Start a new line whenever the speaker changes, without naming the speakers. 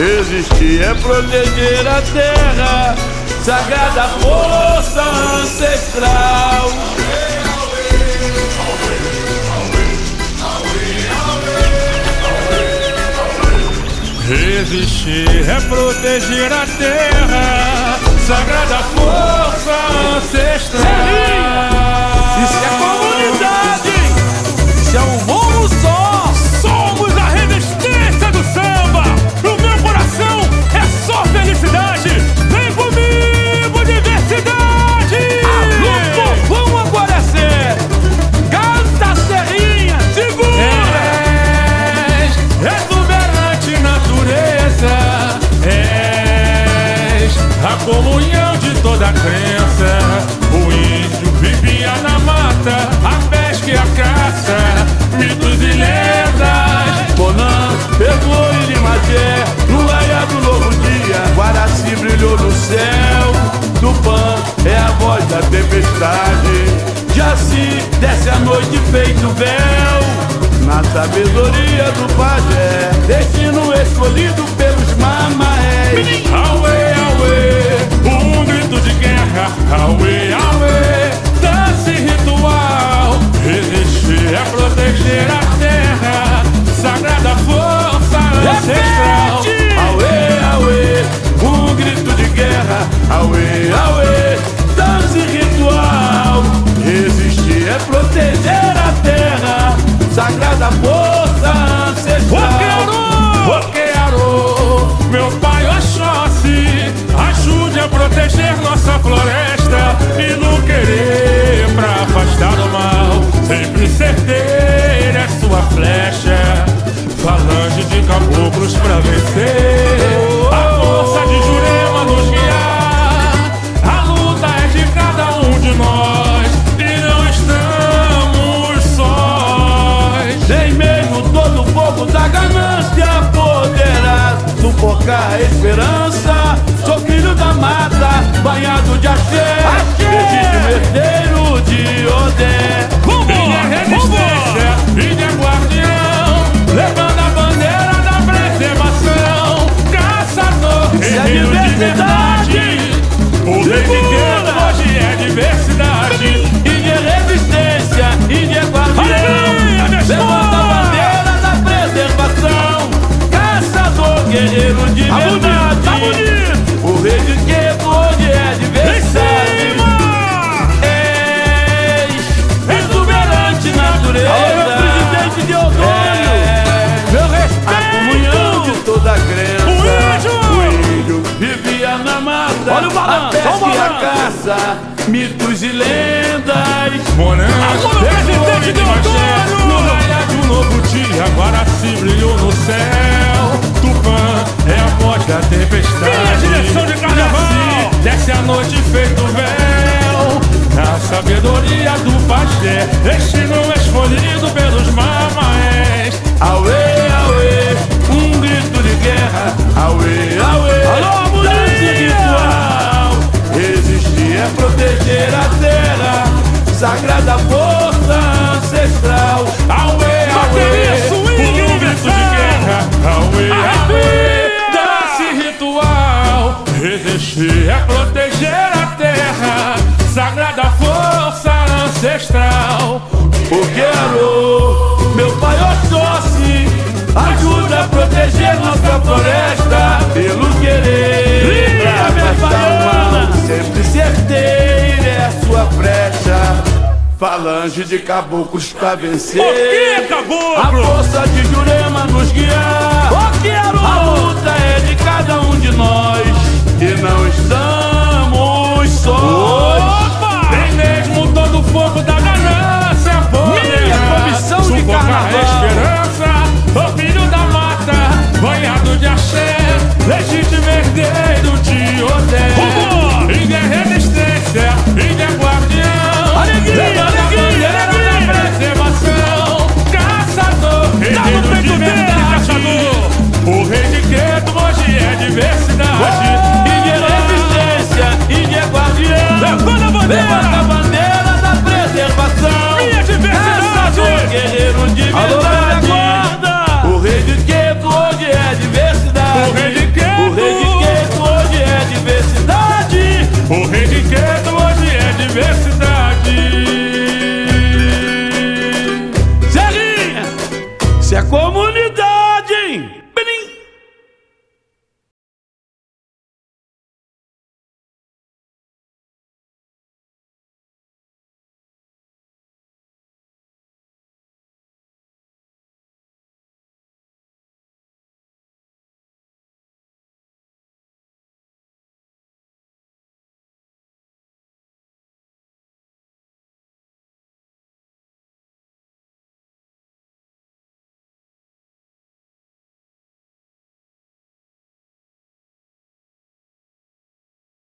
Resistir é proteger a terra, sagrada força ancestral.
Resistir é proteger a terra, sagrada força ancestral. Comunhão de toda a crença. O índio vivia na mata, a pesca e a caça, mitos e lendas.
Bonan pegou em Magé, no raiar do novo dia. Guaraci brilhou no céu, Tupã é a voz da tempestade. Jaci desce a noite feito véu. Na sabedoria do pajé, destino escolhido pelos mamaés.
Resistir
da ganância poderá sufocar a esperança. Sou filho da mata, banhado de axé, legítimo herdeiro de Odé. Na.
Olha o balanço,
a
balanço.
caça. Mitos e lendas.
Monan,
Alô, presidente
de
Deodoro!
No raiar de um novo dia, Guaraci brilhou no céu. Tupã é a voz da tempestade.
Minha direção de carnaval!
Jaci desce a noite feito véu. Na sabedoria do pajé, destino escolhido pelos mamaés.
Aue, Meu Pai Oxóssi, ajuda a proteger nossa floresta pelo querer. Pra
minha
mal, sempre certeira é a sua flecha. Falange de caboclos pra vencer.
O que, caboclo?
A força de Jurema nos guiar.
O que,
A luta é de cada um de nós e não